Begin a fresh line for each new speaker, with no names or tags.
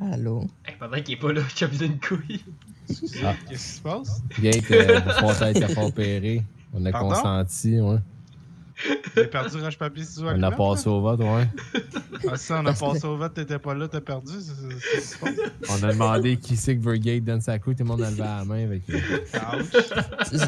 Allô?
Eh, hey, pendant qu'il est pas là, j'ai besoin une couille.
Ah.
Qu'est-ce qui se passe?
Gate, que euh, pour faire être opéré. On a consenti, ouais.
J'ai perdu roche papier ciseaux
On a passé au vote, ouais.
Ah, ça, on a passé au vote, t'étais pas là, t'as perdu.
On a demandé qui c'est que veut donne sa couille, tout le monde a levé la main. Avec...
Euh, Ouch.